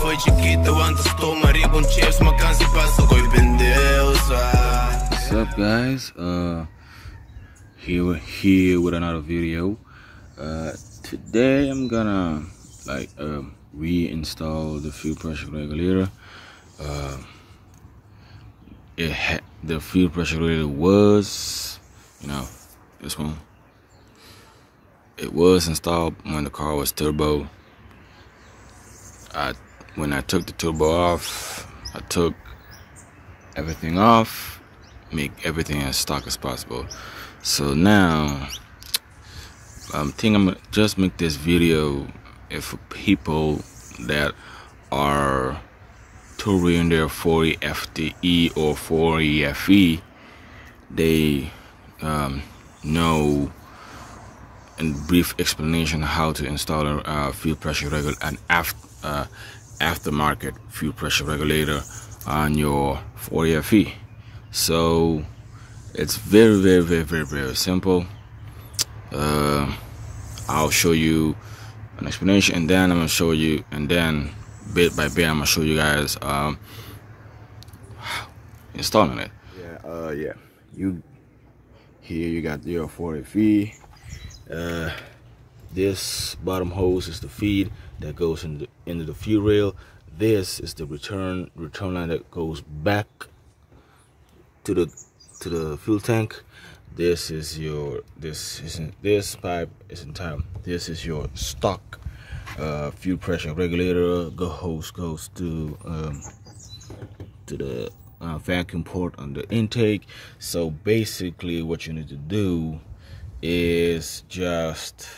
Foi chiquito antes coi What's up guys? Uh, here, here with another video. Uh, Today I'm gonna like um, reinstall the fuel pressure regulator. Uh, it had the fuel pressure regulator was you know this one it was installed when the car was turbo. I when I took the turbo off, I took everything off, make everything as stock as possible. So now I'm thinking I'm just make this video if people that are touring their 4E-FTE or 4E-FE, they um, know and brief explanation how to install a fuel pressure regulator and after, uh, aftermarket fuel pressure regulator on your 4E-FE. So it's very, very, very, very, very simple. Uh, I'll show you an explanation and then I'm gonna show you and then bit by bit I'm gonna show you guys um, installing it. Yeah, uh, yeah. You here you got your 4E-FE uh, this bottom hose is the feed that goes into, into the fuel rail. This is the return return line that goes back to the to the fuel tank. This is your this isn't this pipe is in time. This is your stock uh, fuel pressure regulator. The hose goes to um, to the uh, vacuum port on the intake. So basically what you need to do is just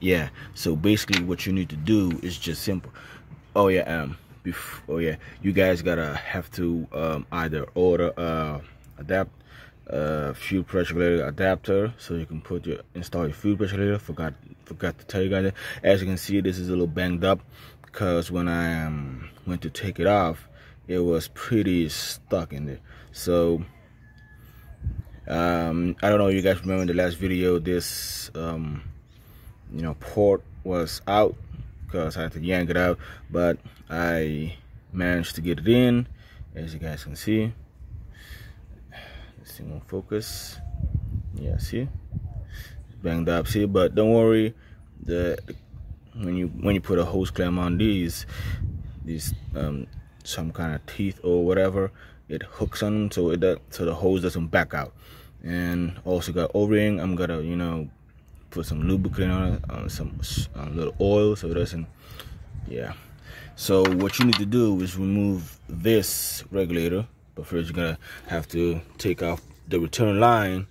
yeah. So basically what you need to do is just simple. Oh yeah um oh yeah. You guys gotta have to um, either order uh adapt uh fuel pressure regulator adapter so you can put your install your fuel pressure regulator forgot forgot to tell you guys that. as you can see this is a little banged up because when i um went to take it off it was pretty stuck in there. So um, I don't know you guys remember in the last video this um, you know port was out because I had to yank it out but I managed to get it in as you guys can see. This thing won't focus. Yeah see? Banged up see? But don't worry the when you when you put a hose clamp on these these um, some kind of teeth or whatever it hooks on so it does, so the hose doesn't back out. And also got o-ring i'm gonna you know put some lubricant on it uh, some little oil so it doesn't yeah. So what you need to do is remove this regulator but first you're gonna have to take off the return line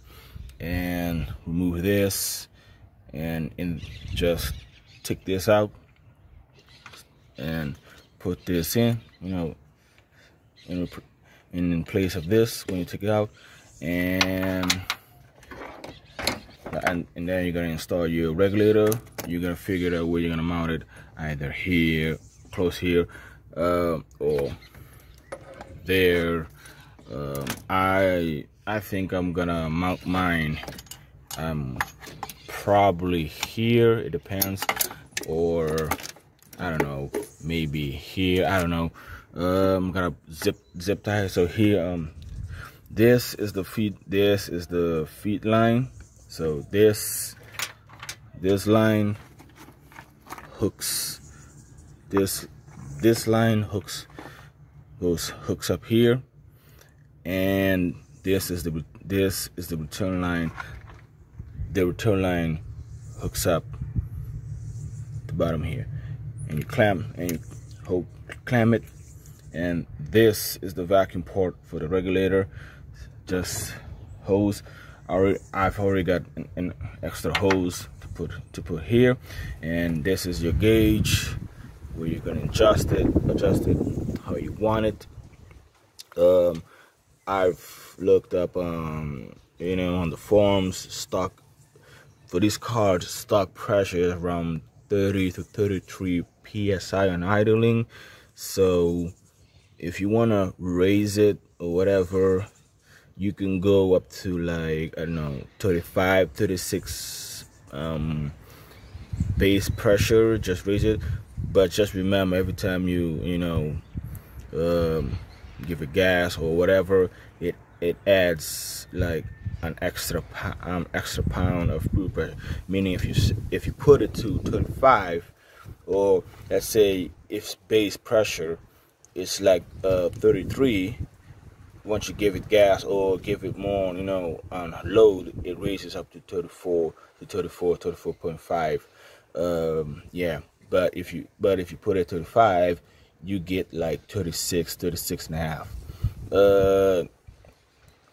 and remove this and in just take this out and put this in you know in in place of this when you take it out. And and, and then you're gonna install your regulator. You're gonna figure out where you're gonna mount it either here close here uh, or there. Um, I I think I'm gonna mount mine um, probably here. It depends. Or I don't know maybe here. I don't know I'm gonna zip zip tie. So here um this is the feed this is the feed line. So this this line hooks this this line hooks goes hooks up here. And this is the this is the return line. The return line hooks up the bottom here. And you clamp and you hold clamp it and this is the vacuum port for the regulator. Just hose. I've already got an, an, extra hose to put to put here. And this is your gauge where you're gonna adjust it adjust it how you want it. Um, I've looked up um, you know on the forums stock for this card stock pressure is around 30 to 33 psi on idling. So if you want to raise it or whatever you can go up to like I don't know 35 36 um base pressure just raise it. But just remember every time you you know um, give it gas or whatever it it adds like an extra um, extra pound of cruise pressure. Meaning if you if you put it to 25 or let's say if base pressure is like uh, 33 once you give it gas or give it more you know on load it raises up to 34 to 34 34.5 um, yeah but if you but if you put it 35 you get like 36 36 and a half. Uh,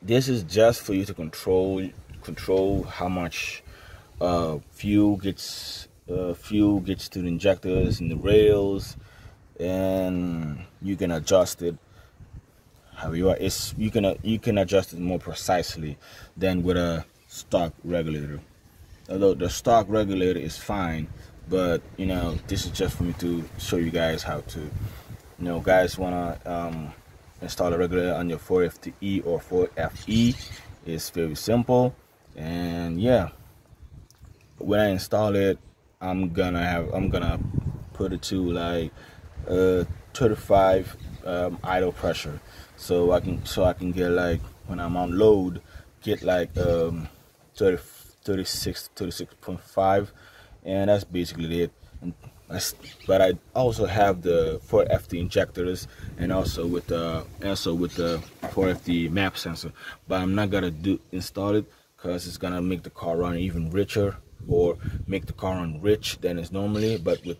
this is just for you to control control how much uh, fuel gets uh, fuel gets to the injectors and the rails and you can adjust it how you are. It's you can you can adjust it more precisely than with a stock regulator. Although the stock regulator is fine but you know this is just for me to show you guys how to you know guys want to um, install a regulator on your 4FTE or 4FE it's very simple. And yeah when I install it I'm gonna have I'm gonna put it to like uh, 35 um, idle pressure. So I can so I can get like when I'm on load get like um, 30 36 36.5 and that's basically it. And but I also have the 4FT injectors and also with the also with the 4FT map sensor. But I'm not gonna do install it because it's gonna make the car run even richer or make the car run rich than it's normally. But with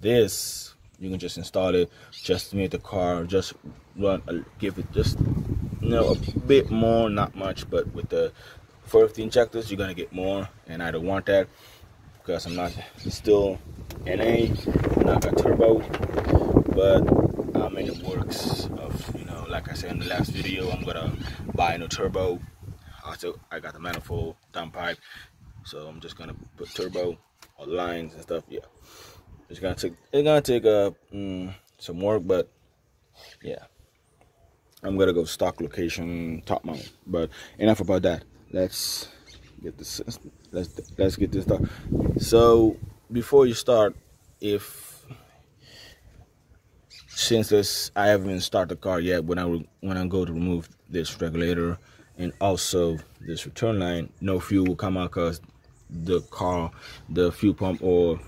this you can just install it just make the car just run uh, give it just you know a bit more not much but with the 4FT injectors you're gonna get more and I don't want that because I'm not still NA not a turbo but I'm in the works of you know like I said in the last video I'm gonna buy a new turbo. Also I got the manifold downpipe so I'm just gonna put turbo or lines and stuff yeah it's gonna take it's gonna take uh, mm, some work but yeah. I'm gonna go stock location top mount but enough about that. Let's get this let's let's get this done. So before you start if since this I haven't started the car yet when I when I go to remove this regulator and also this return line no fuel will come out because the car the fuel pump or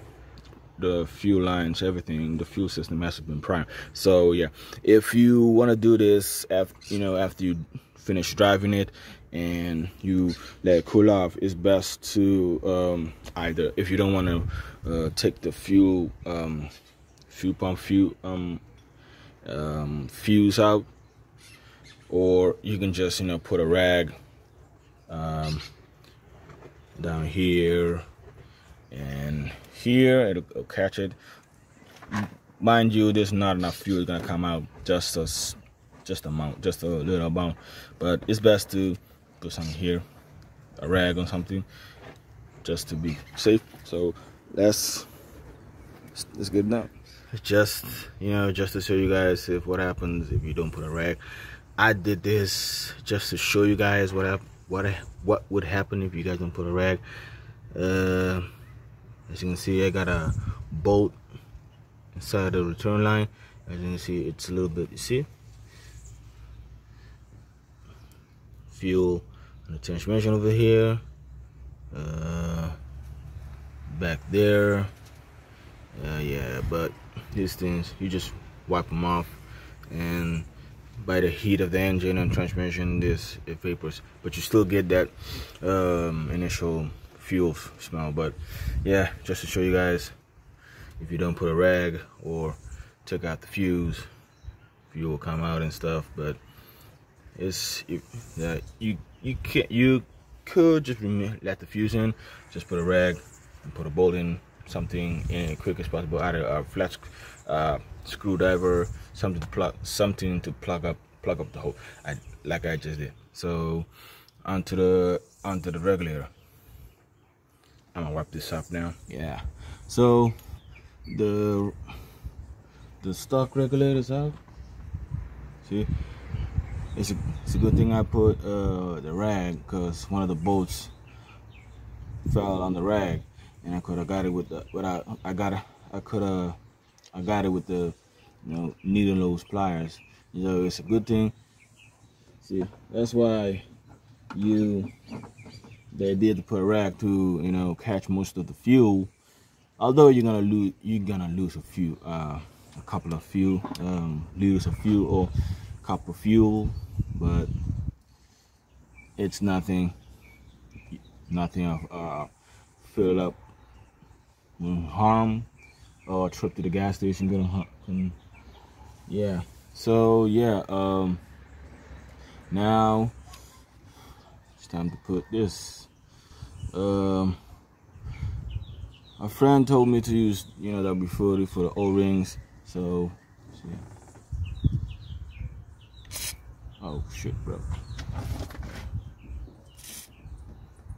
the fuel lines everything the fuel system has been primed. So yeah if you want to do this after you know after you finish driving it and you let it cool off it's best to um, either if you don't want to uh, take the fuel um, fuel pump fuel um, um, fuse out or you can just you know put a rag um, down here and here it'll, catch it. Mind you there's not enough fuel gonna come out just as just amount just a little amount. But it's best to put something here a rag or something just to be safe. So that's that's good enough. Just you know just to show you guys if what happens if you don't put a rag. I did this just to show you guys what happened what what would happen if you guys don't put a rag. Uh, as you can see I got a bolt inside the return line. As you can see it's a little bit you see? Fuel and the transmission over here uh, back there. Uh, yeah but these things you just wipe them off and by the heat of the engine and transmission this it vapors. But you still get that um, initial fuel smell but yeah just to show you guys if you don't put a rag or took out the fuse fuel will come out and stuff but it's yeah you you can't you could just let the fuse in just put a rag and put a bolt in something in as quick as possible either a flat uh, screwdriver something to plug something to plug up plug up the hole I, like I just did. So onto the onto the regulator I'm gonna wipe this up now. Yeah. So the the stock regulator's out. See? It's a, it's a good thing I put uh, the rag because one of the bolts fell on the rag and I could have got it with the, but I, I got, I could have, I got it with the, you know, needle nose pliers. You know, it's a good thing. See, that's why you, they did to put a rack to, you know, catch most of the fuel. Although you're gonna lose, you're gonna lose a few, uh, a couple of fuel, um, liters of fuel or cup of fuel, but it's nothing, nothing of uh, fill up harm or trip to the gas station gonna yeah so yeah um now it's time to put this. Um a friend told me to use you know WD-40 for the o-rings so oh shit bro.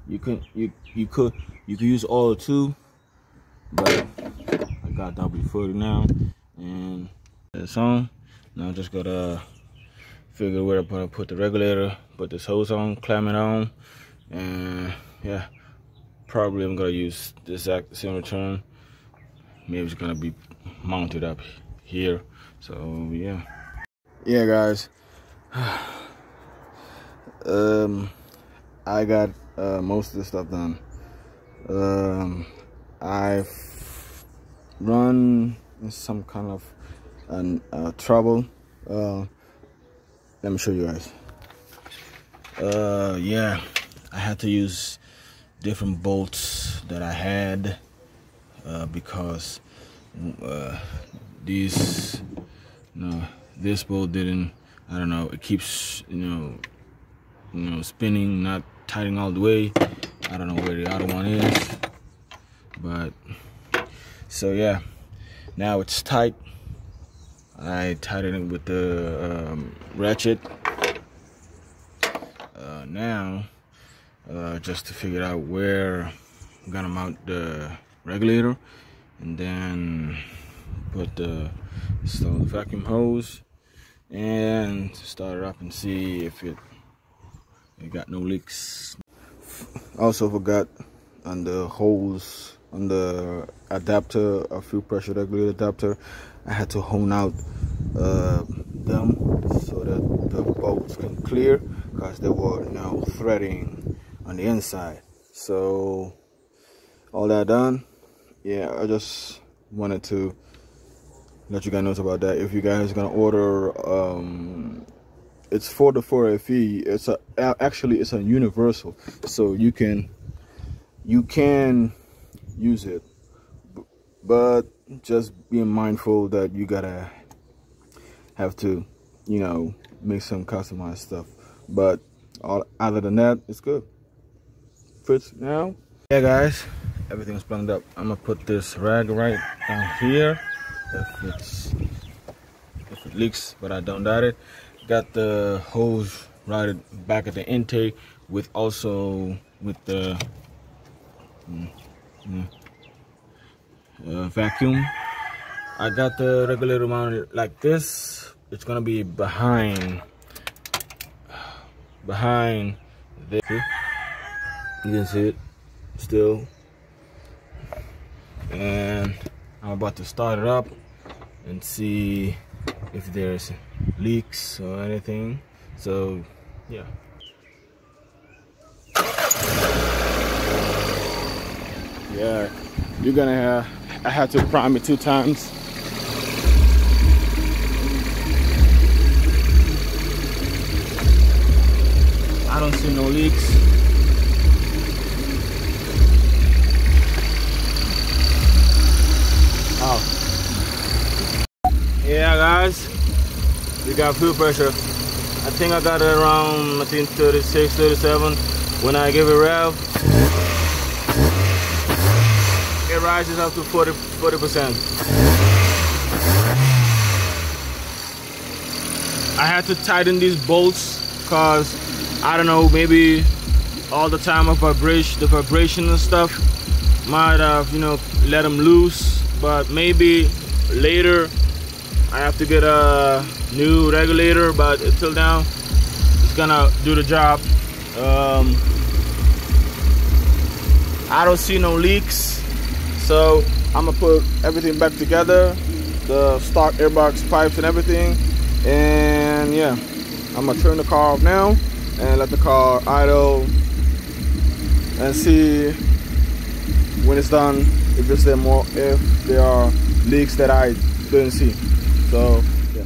You can you you could you could use oil too but I got WD-40 now and it's on now I just gotta figure where I'm gonna put the regulator put this hose on clamp it on and yeah probably I'm gonna use this exact same return maybe it's gonna be mounted up here so yeah. Yeah guys. Um I got uh, most of the stuff done. Um I've run some kind of an, uh, trouble. Uh, let me show you guys. Uh, yeah, I had to use different bolts that I had uh, because uh, these, know, this bolt didn't. I don't know. It keeps, you know, you know, spinning, not tightening all the way. I don't know where the other one is but so yeah now it's tight I tightened it with the um, ratchet. Uh, now uh, just to figure out where I'm gonna mount the regulator and then put the install the vacuum hose and start it up and see if it it got no leaks. Also forgot on the hose on the adapter, a fuel pressure regulator adapter, I had to hone out uh, them so that the bolts can clear because they were now threading on the inside. So all that done, yeah, I just wanted to let you guys know about that. If you guys are gonna order, um, it's for the 4FE. It's a actually it's a universal, so you can you can use it but just being mindful that you gotta have to you know make some customized stuff. But all, other than that it's good. Fits now. Yeah guys everything's plugged up. I'm gonna put this rag right down here. If it's if it leaks but i don't doubt it. Got the hose right back at the intake with also with the mm, uh, vacuum. I got the regulator mounted like this. It's gonna be behind behind this. You can see it still. And I'm about to start it up and see if there's leaks or anything. So yeah. Yeah you're gonna have I had to prime it two times. I don't see no leaks. Oh. Yeah guys. We got fuel pressure. I think I got it around I think 36 37 when I give it rev rises up to 40 percent. I had to tighten these bolts because I don't know maybe all the time of vibration the vibration and stuff might have you know let them loose but maybe later I have to get a new regulator but until now it's gonna do the job um, I don't see no leaks So I'm gonna put everything back together, the stock airbox pipes and everything. And yeah, I'm gonna turn the car off now and let the car idle and see when it's done if there's there more if there are leaks that I didn't see. So yeah.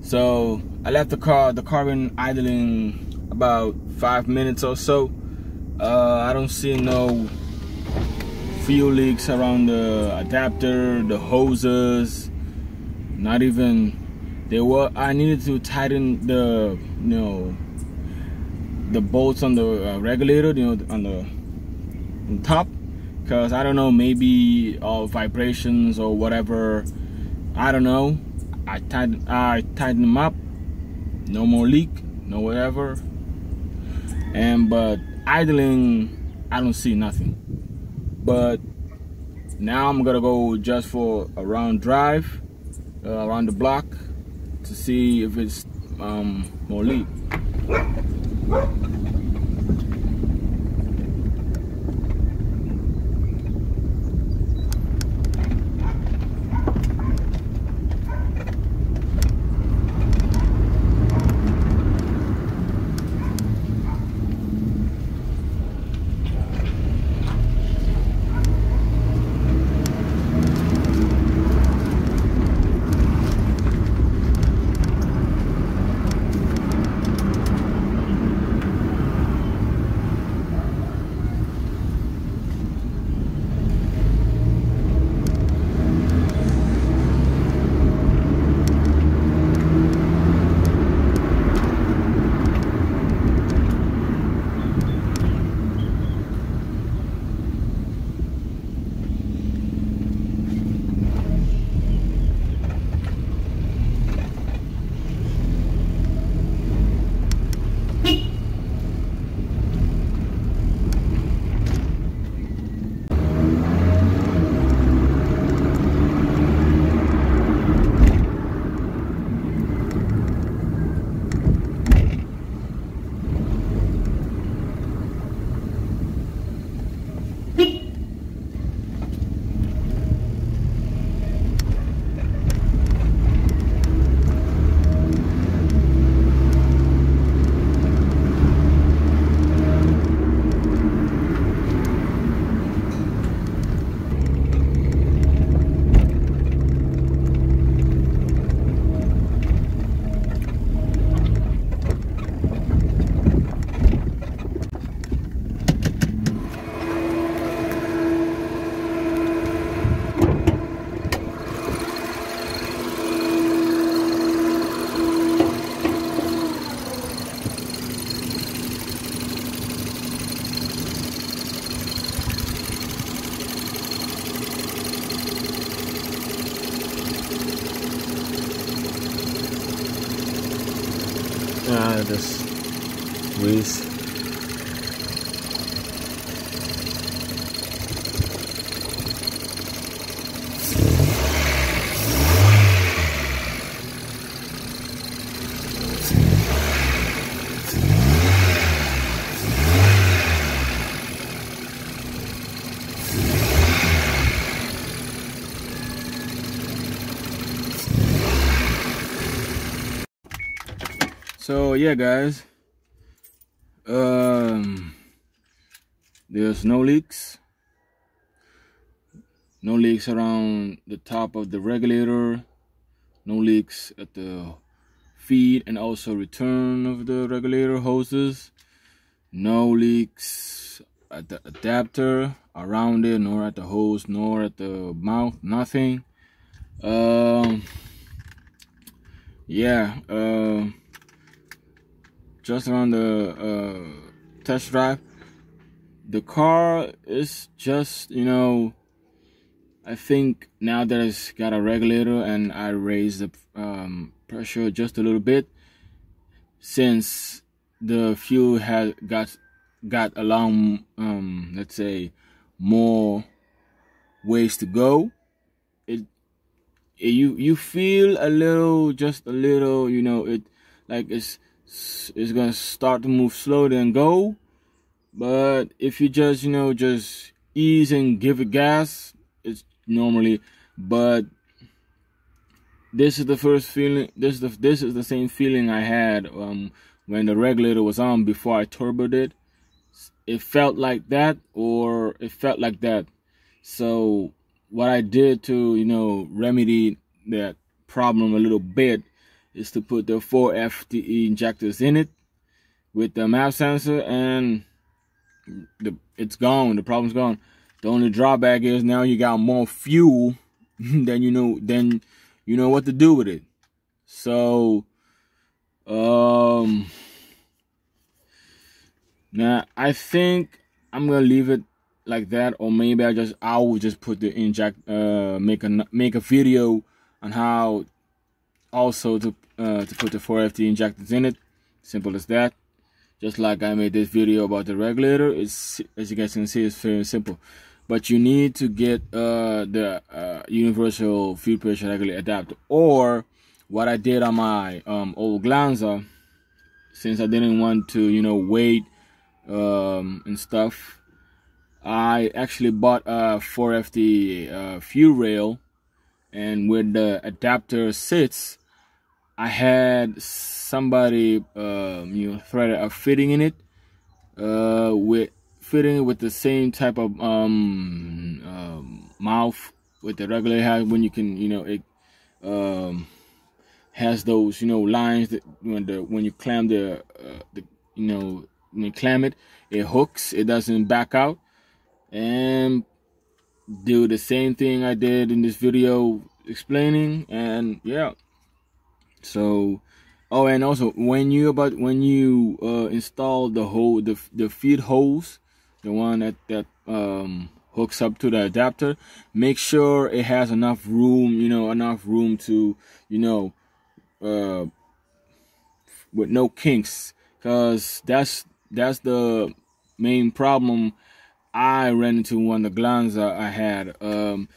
So I left the car the car been idling about five minutes or so. Uh, I don't see no fuel leaks around the adapter, the hoses, not even there were I needed to tighten the you know the bolts on the uh, regulator, you know, on the on top because I don't know maybe all vibrations or whatever I don't know. I tighten I tighten them up no more leak no whatever. And but idling I don't see nothing but now I'm gonna go just for a round drive uh, around the block to see if it's um, more leak this grease so yeah guys. Um there's no leaks. No leaks around the top of the regulator. No leaks at the feed and also return of the regulator hoses. No leaks at the adapter around it nor at the hose nor at the mouth nothing. Um yeah uh just around the uh, test drive. The car is just, you know, I think now that it's got a regulator and I raised the um, pressure just a little bit, since the fuel has got got along, um, let's say, more ways to go, it, it you you feel a little, just a little, you know, it like it's it's gonna start to move slow then go but if you just you know just ease and give it gas it's normally, but this is the first feeling. This is the this is the same feeling I had um, when the regulator was on before I turboed it. It felt like that, or it felt like that. So what I did to you know remedy that problem a little bit is to put the four FTE injectors in it with the map sensor and the it's gone. The problem's gone. The only drawback is now you got more fuel than you know then you know what to do with it. So um now I think I'm gonna leave it like that or maybe I just I will just put the inject uh make a make a video on how also to uh to put the 4FT injectors in it. Simple as that. Just like I made this video about the regulator it's as you guys can see it's very simple. But you need to get uh, the uh, universal fuel pressure regulator adapter. Or what I did on my um, old Glanza since I didn't want to you know wait um, and stuff I actually bought a 4FT uh, fuel rail and where the adapter sits I had somebody um, you know threaded a fitting in it uh, with fitting with the same type of um, um, mouth with the regular has when you can you know it um, has those you know lines that when the when you clamp the uh, the you know when you clamp it it hooks it doesn't back out. And do the same thing I did in this video explaining and yeah. So oh and also when you about when you uh, install the whole the, the feed hose the one that that um, hooks up to the adapter make sure it has enough room you know enough room to you know uh, with no kinks because that's that's the main problem I ran into one of the Glanza I had um,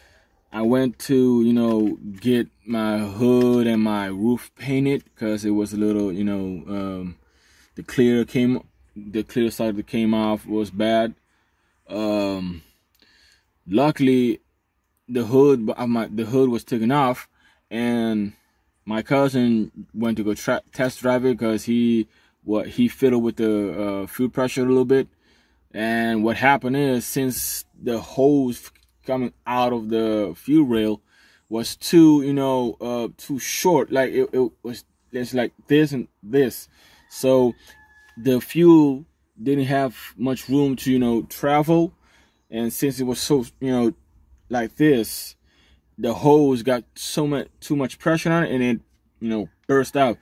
I went to, you know, get my hood and my roof painted because it was a little, you know, um, the clear came, the clear side that came off was bad. Um, luckily, the hood, of my the hood was taken off, and my cousin went to go test drive it because he what he fiddled with the uh, fuel pressure a little bit, and what happened is since the hose coming out of the fuel rail was too, you know, uh, too short. Like it, it was, it's like this and this. So the fuel didn't have much room to, you know, travel. And since it was so, you know, like this, the hose got so much, too much pressure on it and it, you know, burst out.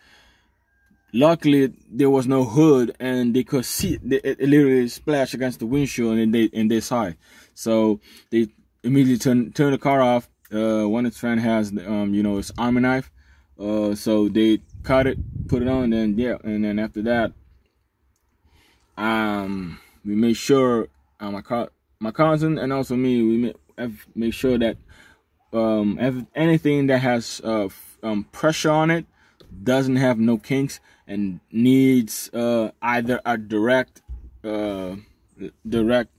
Luckily, there was no hood and they could see it, it literally splashed against the windshield and they, and they saw it. So they immediately turn turn the car off. Uh, one of its friend has um, you know, his army knife. Uh, so they cut it, put it on, and yeah, and then after that, um, we made sure uh, my car, my cousin, and also me, we made, make sure that um, anything that has uh, um, pressure on it doesn't have no kinks and needs uh, either a direct uh, direct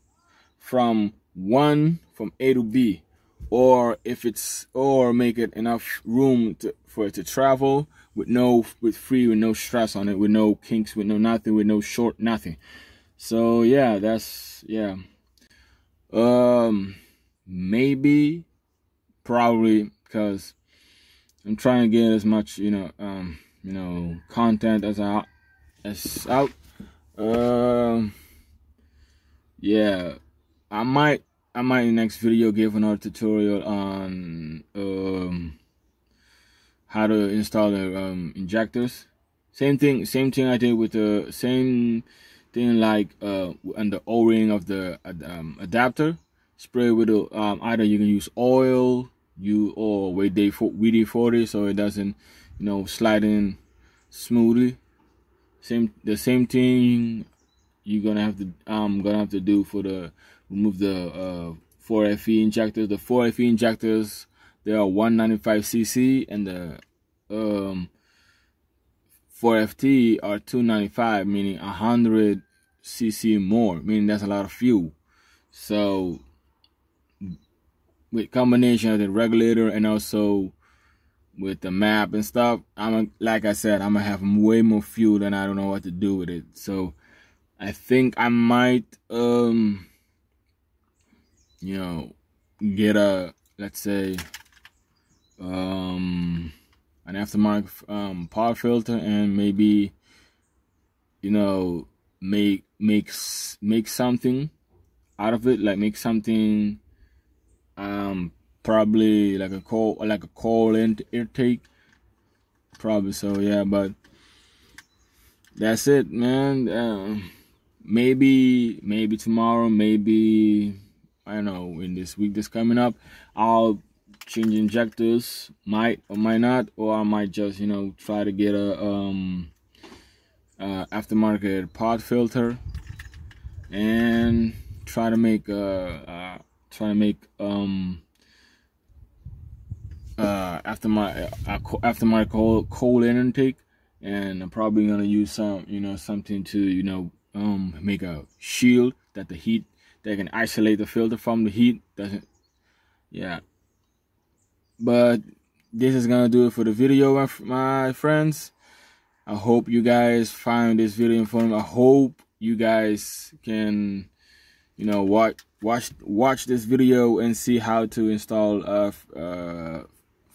from one from A to B or if it's or make it enough room to, for it to travel with no with free with no stress on it with no kinks with no nothing with no short nothing. So yeah that's yeah. Um maybe probably because i'm trying to get as much you know um you know content as out as out um yeah I might I might in the next video give another tutorial on um, how to install the um, injectors. Same thing, same thing I did with the same thing like uh, and the O-ring of the um, adapter. Spray with the, um, either you can use oil, you or WD-40 so it doesn't, you know, slide in smoothly. Same the same thing you're gonna have to I'm gonna have to do for the remove the uh, 4FE injectors. The 4FE injectors, they are 195cc and the um, 4FT are 295, meaning 100 cc more, meaning that's a lot of fuel. So with combination of the regulator and also with the map and stuff, I'm like I said, I'm gonna have way more fuel than I don't know what to do with it. So I think I might, um, you know, get a let's say, um, an aftermarket um, power filter and maybe, you know, make make make something out of it, like make something, um, probably like a coal like a cold intake. Probably so yeah but that's it man. Uh, maybe maybe tomorrow maybe i don't know in this week that's coming up i'll change injectors. Might or might not or i might just you know try to get a um uh, aftermarket pot filter and try to make uh, uh try to make um uh, after my after my cold cold intake, and I'm probably gonna use some you know something to you know um make a shield that the heat that can isolate the filter from the heat doesn't yeah. But this is gonna do it for the video my friends. I hope you guys find this video informative. I hope you guys can you know watch watch watch this video and see how to install a uh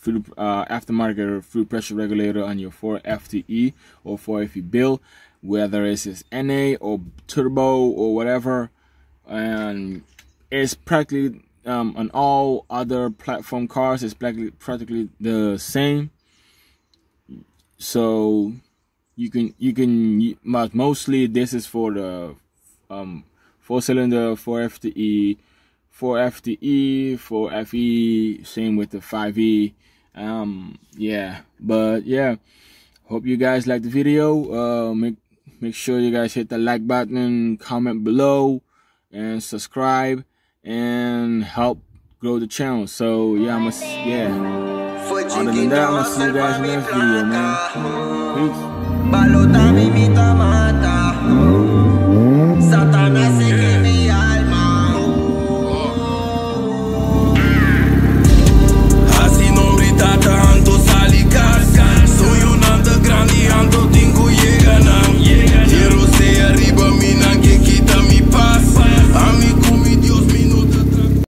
uh, aftermarket fluid pressure regulator on your 4FTE or 4FE bill, whether it's NA or turbo or whatever. And it's practically um, on all other platform cars, it's practically, practically the same. So you can you can but mostly this is for the um, four cylinder 4FTE 4FTE 4FE same with the 5E um yeah but yeah hope you guys like the video. Uh make make sure you guys hit the like button comment below and subscribe and help grow the channel. So yeah i'm gonna yeah. Other than that i'm gonna see you guys in the next video man. Peace